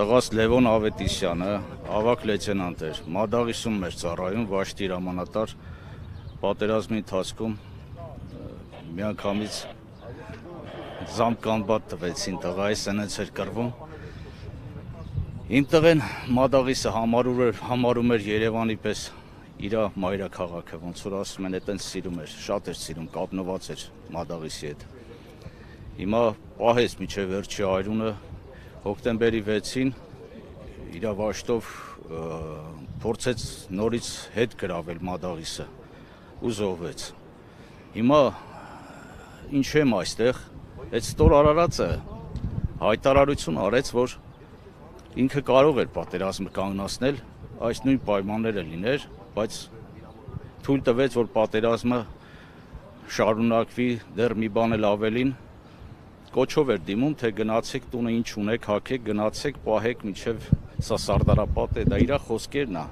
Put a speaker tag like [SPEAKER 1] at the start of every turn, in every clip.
[SPEAKER 1] Տղաս Լևոն Ավետիսյանը ավակ լեյտենանտ էր։ Մադաղիսում մեր ծառայում Վաշտի հրամանատար պատերազմի ընթացքում միանգամից զամ կանբատ տվեցին տղայի սենեց էր կրվում։ Իմ տղեն Մադաղիսը համարում էր համարում էր Երևանի պես իր մայրաքաղաքը, ոնց որ ասում են, այտենց սիրում էր, շատ էր սիրում, կապնված էր Մադաղիսի հետ։ Հիմա պահեց միջև վերջի այրունը հոկտեմբերի 6-ին իր վաշտով փորձեց նորից հետ գրավել Մադաղիսը ու զոհվեց։ Հիմա ինչ եմ այստեղ, այդ ստոր արարածը հայտարարություն արեց, որ ինքը կարող էր պատերազմը կանգնացնել, այս նույն պայմանները լիներ, բայց թույլ տվեց, որ պատերազմը շարունակվի դեռ մի բան էլ ավելին կոչով էր դիմում, թե գնացեք տունը ինչ ունեք, հակեք, գնացեք, պահեք միջև սա սարդարապատ է, դա իր խոսքերն է։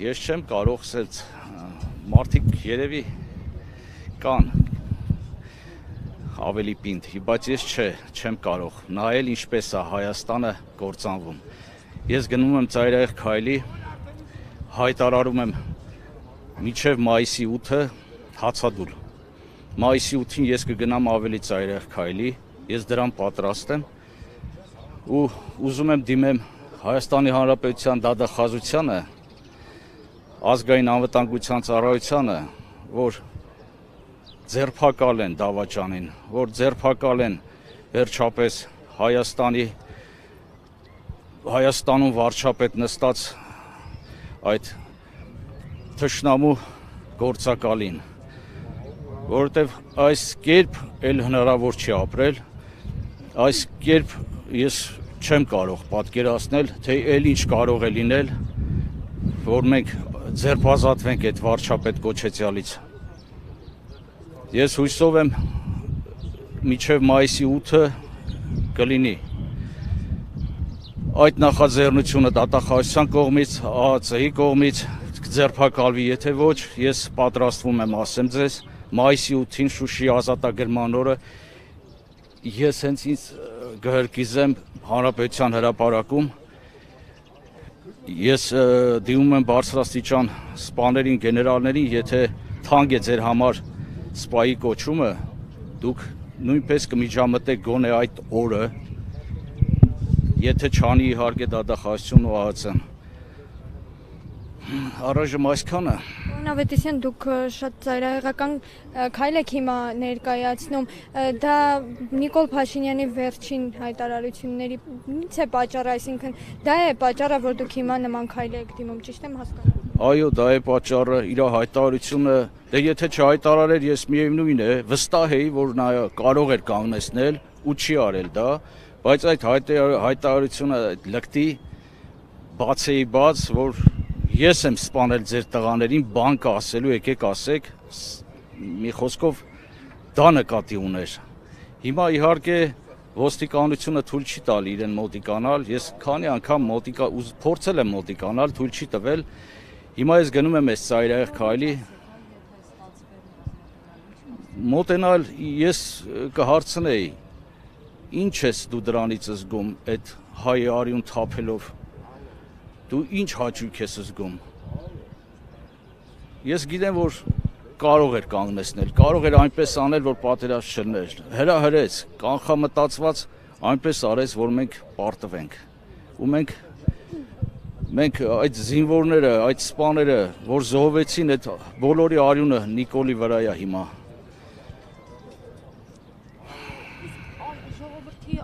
[SPEAKER 1] Ես չեմ կարող ասել մարդիկ երևի կան ավելի պինդ, բայց ես չէ, չեմ կարող նայել ինչպես է Հայաստանը կործանվում։ Ես գնում եմ ծայրահեղ քայլի, հայտարարում եմ միջև մայիսի 8-ը հացադուլ Մայիսի 8-ին ես կգնամ ավելի ծայրեղ քայլի, ես դրան պատրաստ եմ ու ուզում եմ դիմեմ Հայաստանի Հանրապետության դատախազությանը, ազգային անվտանգության ծառայությանը, որ ձերբակալեն Դավաճանին, որ ձերբակալեն վերջապես Հայաստանի Հայաստանում վարչապետ նստած այդ թշնամու գործակալին որովհետև այս կերպ էլ հնարավոր չի ապրել։ Այս կերպ ես չեմ կարող պատկերացնել, թե ել ինչ կարող է լինել, որ մենք ձերբազատվենք այդ վարչապետ կոչեցյալից։ Ես հույսով եմ միջև մայիսի 8-ը կլինի այդ նախաձեռնությունը դատախազության կողմից, ԱԱՑ-ի կողմից ձերբակալվի, եթե ոչ, ես պատրաստվում եմ ասեմ ձեզ, մայիսի 8-ին Շուշի ազատագրման օրը ես հենց ինձ գհրկիզեմ հանրապետության հրապարակում ես դիմում եմ բարձրաստիճան սպաներին, գեներալներին, եթե թանկ է ձեր համար սպայի կոչումը, դուք նույնպես կմիջամտեք գոնե այդ օրը, եթե չանի իհարկե դատախազություն ու ԱՀՑ-ն առայժմ այսքանը։
[SPEAKER 2] Պարոն Ավետիսյան, դուք շատ ծայրահեղական քայլ եք հիմա ներկայացնում։ Դա Նիկոլ Փաշինյանի վերջին հայտարարությունների ի՞նչ է պատճառը, այսինքն դա է պատճառը, որ դուք հիմա նման քայլ եք դիմում, ճիշտ եմ հասկանում։
[SPEAKER 1] Այո, դա է պատճառը, իր հայտարարությունը, դե եթե չհայտարարեր, ես միևնույն է, վստահ էի, որ նա կարող էր կանգնեցնել ու չի արել դա, բայց այդ հայտարարությունը լկտի բաց էի բաց, որ ես եմ սպանել ձեր տղաներին, բան կա ասելու, եկեք ասեք, մի խոսքով դա նկատի ուներ։ Հիմա իհարկե ոստիկանությունը թույլ չի տալի իրեն մոտիկանալ, ես քանի անգամ մոտիկա փորձել եմ մոտիկանալ, թույլ չի տվել։ Հիմա ես գնում եմ այս ծայրահեղ քայլի մոտենալ ես կհարցնեի ինչ ես դու դրանից զգում այդ հայ արյուն թափելով դու ինչ հաճույք ես զգում։ Ես գիտեմ, որ կարող էր կանգնեցնել, կարող էր այնպես անել, որ պատերազմ չլներ։ Հրահրեց, կանխամտածված այնպես արեց, որ մենք պարտվենք։ Ու մենք մենք այդ զինվորները, այդ սպաները, որ զոհվեցին, այդ բոլորի արյունը Նիկոլի վրա է հիմա։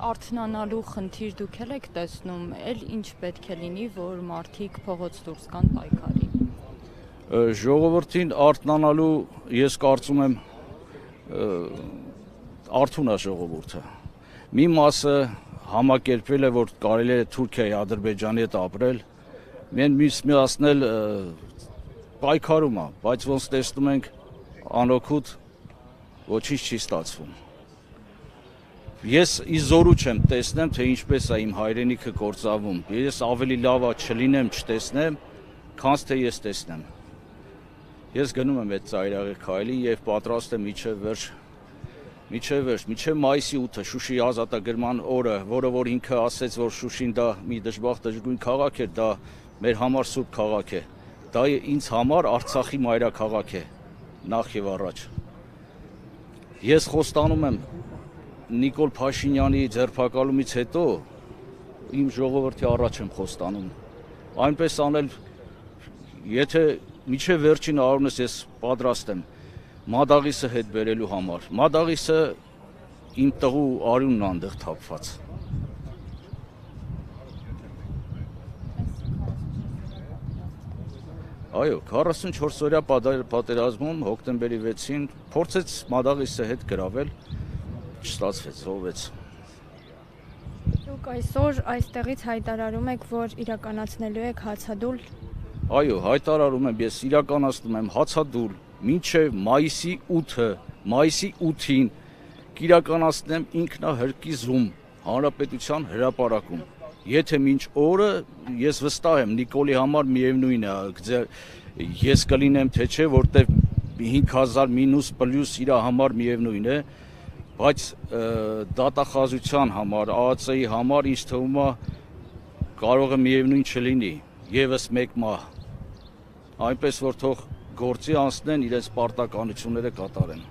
[SPEAKER 3] արթնանալու խնդիր դուք ել եք տեսնում, ել ինչ պետք է լինի, որ մարդիկ փողոց դուրս գան պայքարի։
[SPEAKER 1] Ժողովրդին արթնանալու ես կարծում եմ արթուն է ժողովուրդը։ Մի մասը համակերպվել է, որ կարելի է Թուրքիայի, Ադրբեջանի հետ ապրել, մեն մյուս միացն էլ պայքարում է, բայց ոնց տեսնում ենք անօքուտ ոչինչ չի ստացվում։ Ես իզորու չեմ տեսնեմ, թե ինչպես է իմ հայրենիքը կործավում։ Ես ավելի լավ է չլինեմ, չտեսնեմ, քան թե ես տեսնեմ։ Ես գնում եմ այդ ծայրաղի քայլին եւ պատրաստ եմ իջե վերջ Միջև վերջ, միջև մայիսի 8-ը Շուշի ազատագրման օրը, որը որ ինքը ասեց, որ Շուշին դա մի դժբախտ դժգույն քաղաք է, դա մեր համար սուրբ քաղաք է։ Դա ինձ համար Արցախի մայրաքաղաք է նախ եւ առաջ։ Ես խոստանում եմ Նիկոլ Փաշինյանի ձերբակալումից հետո իմ ժողովրդի առաջ եմ խոստանում։ Այնպես անել, եթե միջև վերջին արունս ես պատրաստ եմ Մադաղիսը հետ բերելու համար։ Մադաղիսը իմ տղու արյունն անդեղ թափված։ Այո, 44 օրյա պատերազմում հոկտեմբերի 6-ին փորձեց Մադաղիսը հետ գրավել, չստացվեց, ովեց։
[SPEAKER 2] Դուք այսօր այստեղից հայտարարում եք, որ իրականացնելու եք հացադուլ։
[SPEAKER 1] Այո, հայտարարում եմ, ես իրականացնում եմ հացադուլ մինչև մայիսի 8-ը, մայիսի 8-ին կիրականացնեմ ինքնահրկիզում հանրապետության հրապարակում Եթե մինչ օրը ես վստահ եմ Նիկոլի համար միևնույն է, ես կլինեմ թե չէ, որտեվ 5000 մինուս պլյուս իր համար միևնույն է, բայց դատախազության համար, ԱԱՑ-ի համար ինձ թվում է կարող է միևնույն չլինի, եւս մեկ մահ։ Այնպես որ թող գործի անցնեն իրենց պարտականությունները կատարեն։